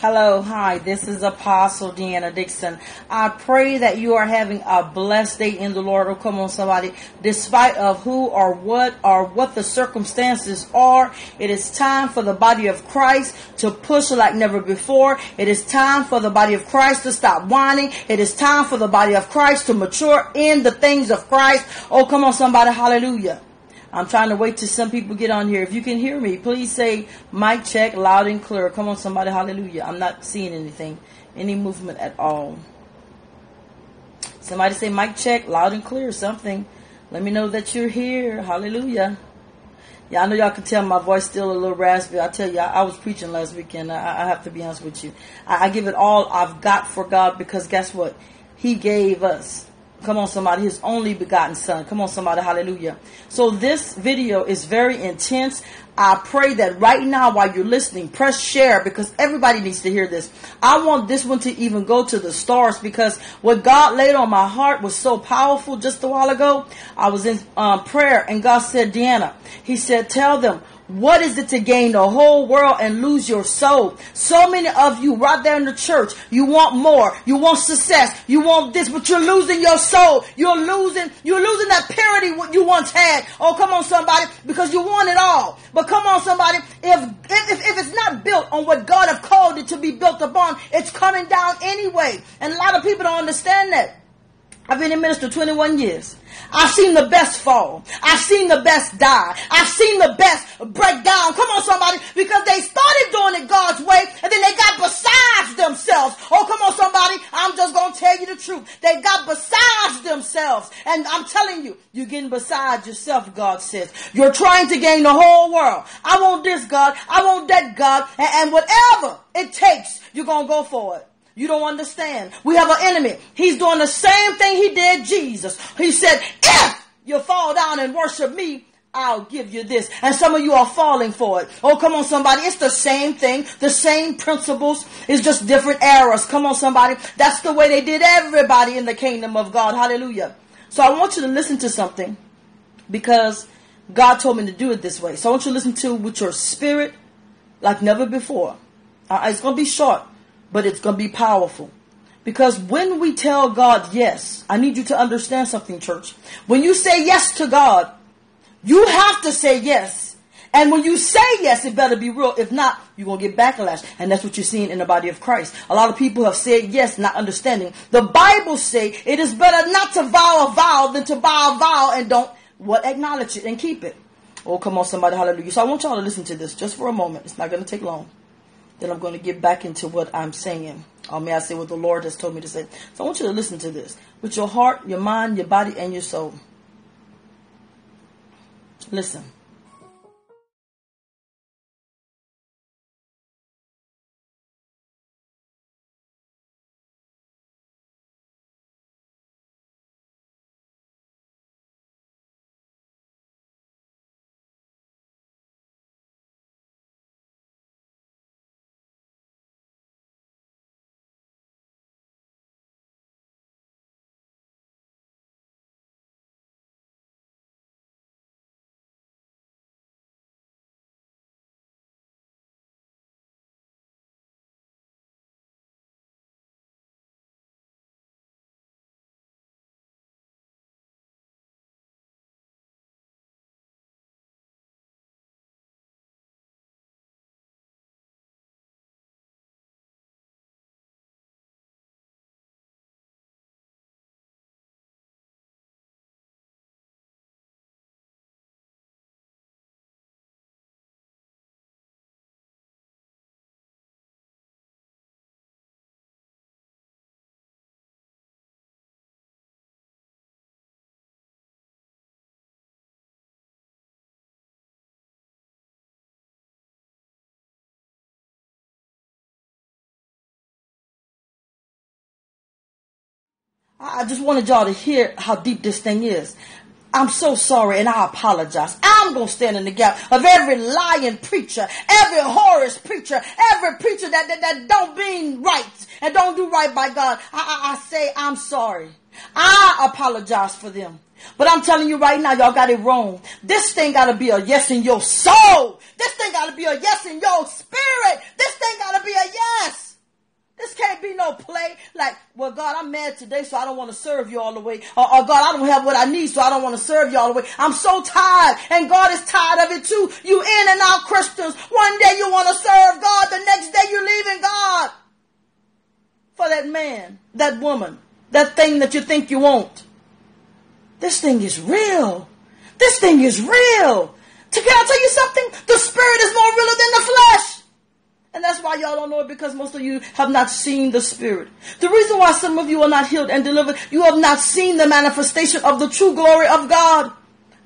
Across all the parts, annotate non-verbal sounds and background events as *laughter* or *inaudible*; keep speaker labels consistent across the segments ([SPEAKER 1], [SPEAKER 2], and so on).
[SPEAKER 1] Hello, hi, this is Apostle Deanna Dixon. I pray that you are having a blessed day in the Lord. Oh, come on, somebody. Despite of who or what or what the circumstances are, it is time for the body of Christ to push like never before. It is time for the body of Christ to stop whining. It is time for the body of Christ to mature in the things of Christ. Oh, come on, somebody. Hallelujah. I'm trying to wait till some people get on here. If you can hear me, please say mic check loud and clear. Come on, somebody, hallelujah. I'm not seeing anything, any movement at all. Somebody say mic check loud and clear, something. Let me know that you're here. Hallelujah. Yeah, I know y'all can tell my voice still a little raspy. I tell you, I, I was preaching last weekend. I, I, have to be honest with you. I, I give it all I've got for God because guess what? He gave us Come on, somebody, his only begotten son. Come on, somebody, hallelujah. So this video is very intense. I pray that right now while you're listening, press share because everybody needs to hear this. I want this one to even go to the stars because what God laid on my heart was so powerful just a while ago. I was in um, prayer and God said, Deanna, he said, tell them what is it to gain the whole world and lose your soul? So many of you right there in the church, you want more, you want success, you want this, but you're losing your soul. You're losing, you're losing that purity what you once had. Oh, come on, somebody, because you want it all. But come on, somebody, if if, if it's not built on what God have called it to be built upon, it's coming down anyway. And a lot of people don't understand that. I've been in ministry 21 years. I've seen the best fall. I've seen the best die. I've seen the best break down. Come on, somebody, because they started doing it God's way and then they got besides themselves. Oh, come on, somebody. I'm just going to tell you the truth. They got besides themselves. And I'm telling you, you're getting beside yourself, God says. You're trying to gain the whole world. I want this, God. I want that, God. And, and whatever it takes, you're going to go for it. You don't understand. We have an enemy. He's doing the same thing he did Jesus. He said, if you fall down and worship me, I'll give you this. And some of you are falling for it. Oh, come on, somebody. It's the same thing. The same principles. It's just different eras. Come on, somebody. That's the way they did everybody in the kingdom of God. Hallelujah. So I want you to listen to something because God told me to do it this way. So I want you to listen to with your spirit like never before. Uh, it's going to be short but it's going to be powerful. Because when we tell God yes, I need you to understand something, church. When you say yes to God, you have to say yes. And when you say yes, it better be real. If not, you're going to get backlash. And that's what you're seeing in the body of Christ. A lot of people have said yes, not understanding. The Bible say it is better not to vow a vow than to vow a vow and don't what acknowledge it and keep it. Oh, come on, somebody, hallelujah. So I want y'all to listen to this just for a moment. It's not going to take long. Then I'm going to get back into what I'm saying. Or may I say what the Lord has told me to say. So I want you to listen to this with your heart, your mind, your body, and your soul. Listen. I just wanted y'all to hear how deep this thing is. I'm so sorry and I apologize. I'm going to stand in the gap of every lying preacher, every horrorist preacher, every preacher that, that, that don't mean right and don't do right by God. I, I, I say I'm sorry. I apologize for them. But I'm telling you right now, y'all got it wrong. This thing got to be a yes in your soul. This thing got to be a yes in your spirit. This thing got to be a yes. Play like, well, God, I'm mad today, so I don't want to serve you all the way. Or, or, God, I don't have what I need, so I don't want to serve you all the way. I'm so tired, and God is tired of it too. You in and out Christians. One day you want to serve God, the next day you're leaving God for that man, that woman, that thing that you think you want. This thing is real. This thing is real. Can I tell you something? The spirit is more real than the flesh. Why y'all don't know it because most of you have not seen the Spirit. The reason why some of you are not healed and delivered, you have not seen the manifestation of the true glory of God.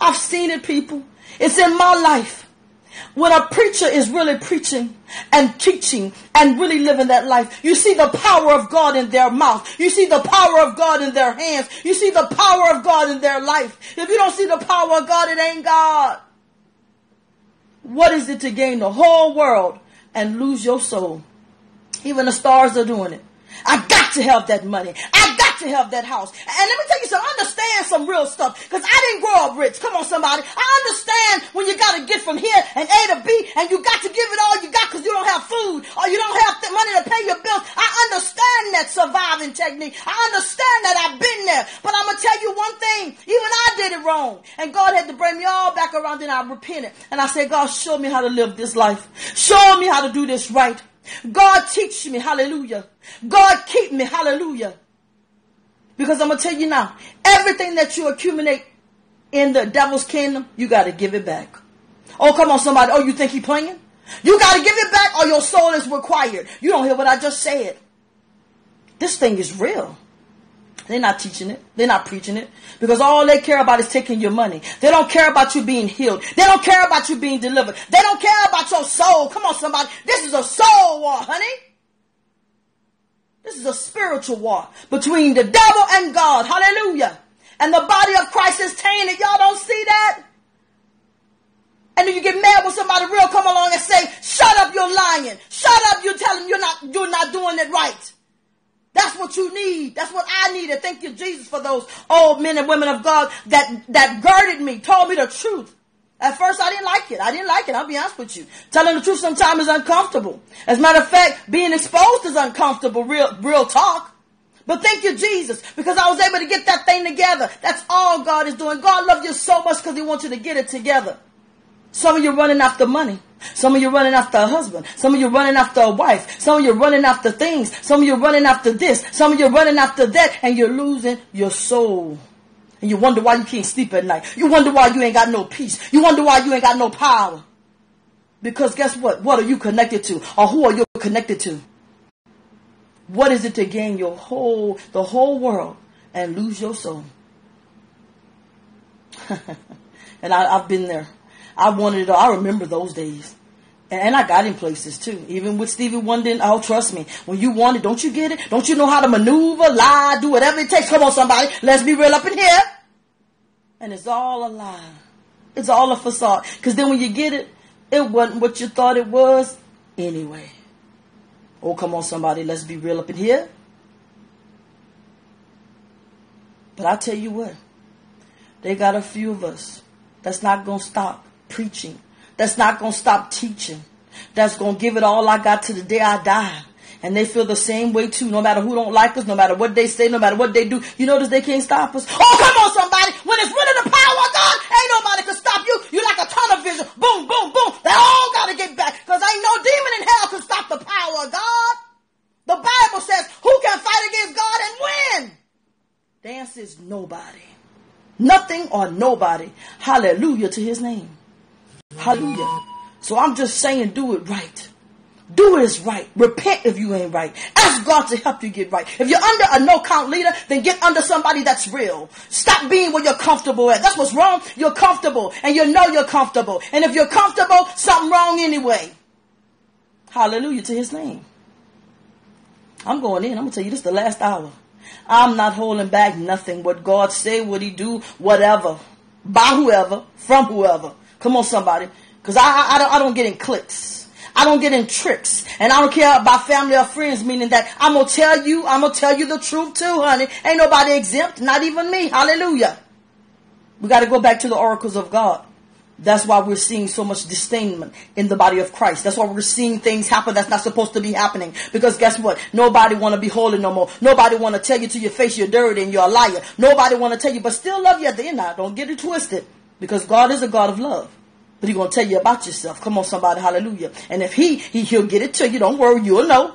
[SPEAKER 1] I've seen it, people. It's in my life. When a preacher is really preaching and teaching and really living that life, you see the power of God in their mouth. You see the power of God in their hands. You see the power of God in their life. If you don't see the power of God, it ain't God. What is it to gain the whole world and lose your soul? Even the stars are doing it. I got to have that money. I got to have that house. And let me tell you something, understand some real stuff. Because I didn't grow up rich. Come on, somebody. I understand when you got to get from here and A to B and you got to give it all you got because you don't have food or you don't have money to pay your bills. I understand that surviving technique. I understand that I've been there. But I'm going to tell you one thing. Even I did it wrong. And God had to bring me all back around and I repented. And I said, God, show me how to live this life. Show me how to do this right. God teach me, hallelujah. God keep me, hallelujah. Because I'm going to tell you now, everything that you accumulate in the devil's kingdom, you got to give it back. Oh, come on, somebody. Oh, you think he playing? You got to give it back or your soul is required. You don't hear what I just said. This thing is real. They're not teaching it. They're not preaching it. Because all they care about is taking your money. They don't care about you being healed. They don't care about you being delivered. They don't care about your soul. Come on, somebody. This is a soul war, honey. This is a spiritual war between the devil and God. Hallelujah. And the body of Christ is tainted. Y'all don't see that? And then you get mad when somebody real come along and say, shut up, you're lying. Shut up, you're telling you're not, you're not doing it right. What you need. That's what I needed. Thank you, Jesus, for those old men and women of God that, that girded me, told me the truth. At first, I didn't like it. I didn't like it. I'll be honest with you. Telling the truth sometimes is uncomfortable. As a matter of fact, being exposed is uncomfortable, real, real talk. But thank you, Jesus, because I was able to get that thing together. That's all God is doing. God loves you so much because He wants you to get it together. Some of you running after money. Some of you running after a husband. Some of you running after a wife. Some of you running after things. Some of you running after this. Some of you running after that. And you're losing your soul. And you wonder why you can't sleep at night. You wonder why you ain't got no peace. You wonder why you ain't got no power. Because guess what? What are you connected to? Or who are you connected to? What is it to gain your whole, the whole world and lose your soul? *laughs* and I, I've been there. I wanted it all. I remember those days. And I got in places too. Even with Stevie Wonder, oh, trust me. When you want it, don't you get it? Don't you know how to maneuver, lie, do whatever it takes? Come on, somebody. Let's be real up in here. And it's all a lie. It's all a facade. Because then when you get it, it wasn't what you thought it was anyway. Oh, come on, somebody. Let's be real up in here. But I tell you what, they got a few of us that's not going to stop preaching that's not going to stop teaching. That's going to give it all I got to the day I die. And they feel the same way too, no matter who don't like us, no matter what they say, no matter what they do. You notice they can't stop us. Oh, come on, somebody. When it's really the power of God, ain't nobody can stop you. You like a tunnel vision. Boom, boom, boom. They all got to get back. Because ain't no demon in hell can stop the power of God. The Bible says, who can fight against God and win? The answer is nobody. Nothing or nobody. Hallelujah to his name. Hallelujah. So I'm just saying, do it right. Do it right. Repent if you ain't right. Ask God to help you get right. If you're under a no count leader, then get under somebody that's real. Stop being where you're comfortable at. That's what's wrong. You're comfortable and you know you're comfortable. And if you're comfortable, something wrong anyway. Hallelujah to his name. I'm going in. I'm going to tell you this the last hour. I'm not holding back nothing. What God say, what he do, whatever. By whoever, from whoever. Come on, somebody. Because I, I, I, don't, I don't get in cliques. I don't get in tricks. And I don't care about family or friends, meaning that I'm going to tell you, I'm going to tell you the truth too, honey. Ain't nobody exempt, not even me. Hallelujah. We got to go back to the oracles of God. That's why we're seeing so much disdainment in the body of Christ. That's why we're seeing things happen that's not supposed to be happening. Because guess what? Nobody want to be holy no more. Nobody want to tell you to your face you're dirty and you're a liar. Nobody want to tell you, but still love you at the end. Now, don't get it twisted. Because God is a God of love. But He's going to tell you about yourself. Come on, somebody. Hallelujah. And if He, he He'll get it to you. Don't worry. You'll know.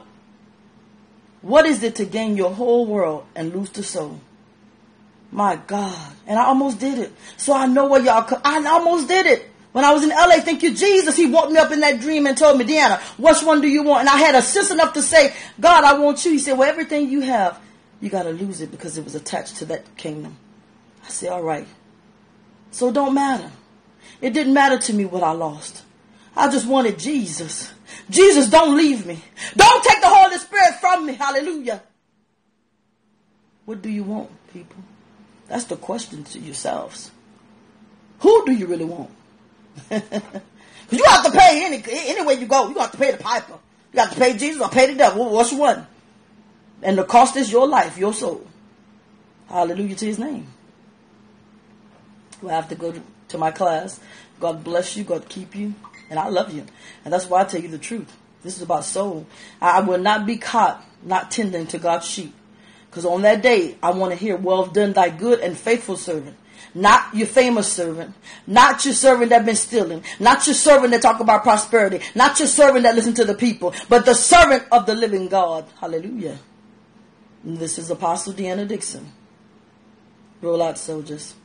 [SPEAKER 1] What is it to gain your whole world and lose the soul? My God. And I almost did it. So I know where y'all come. I almost did it. When I was in LA, thank you, Jesus, he woke me up in that dream and told me, Deanna, which one do you want? And I had a sense enough to say, God, I want you. He said, well, everything you have, you got to lose it because it was attached to that kingdom. I said, all right. So it don't matter. It didn't matter to me what I lost. I just wanted Jesus. Jesus, don't leave me. Don't take the Holy Spirit from me. Hallelujah. What do you want, people? That's the question to yourselves. Who do you really want? *laughs* You have to pay any anywhere you go. You have to pay the piper. You have to pay Jesus or pay the devil. What's one? And the cost is your life, your soul. Hallelujah to his name. I have to go to my class. God bless you. God keep you. And I love you. And that's why I tell you the truth. This is about soul. I will not be caught not tending to God's sheep. Because on that day, I want to hear, well done, thy good and faithful servant. Not your famous servant. Not your servant that been stealing. Not your servant that talk about prosperity. Not your servant that listen to the people. But the servant of the living God. Hallelujah. And this is Apostle Deanna Dixon. Roll out, soldiers.